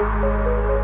Música